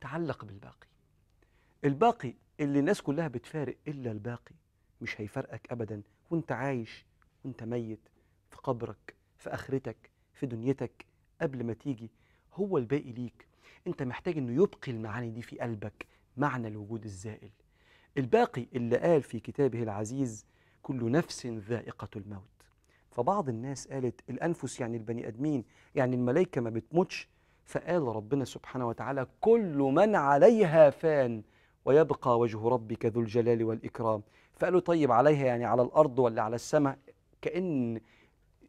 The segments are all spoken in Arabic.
تعلق بالباقي. الباقي اللي الناس كلها بتفارق إلا الباقي مش هيفرقك أبدا. وأنت عايش وأنت ميت في قبرك في آخرتك في دنيتك قبل ما تيجي هو الباقي ليك. أنت محتاج إنه يبقي المعاني دي في قلبك معنى الوجود الزائل. الباقي اللي قال في كتابه العزيز كل نفس ذائقة الموت. فبعض الناس قالت الأنفس يعني البني أدمين يعني الملائكة ما بتموتش فقال ربنا سبحانه وتعالى كل من عليها فان ويبقى وجه ربك ذو الجلال والإكرام. فقالوا طيب عليها يعني على الأرض ولا على السماء؟ كأن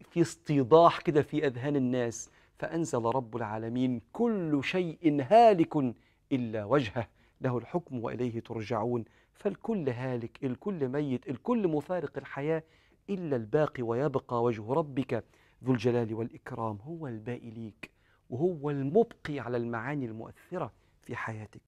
في استيضاح كده في أذهان الناس. فأنزل رب العالمين كل شيء هالك إلا وجهه له الحكم وإليه ترجعون. فالكل هالك الكل ميت الكل مفارق الحياة إلا الباقي ويبقى وجه ربك ذو الجلال والإكرام هو الباقي ليك. وهو المبقي على المعاني المؤثرة في حياتك.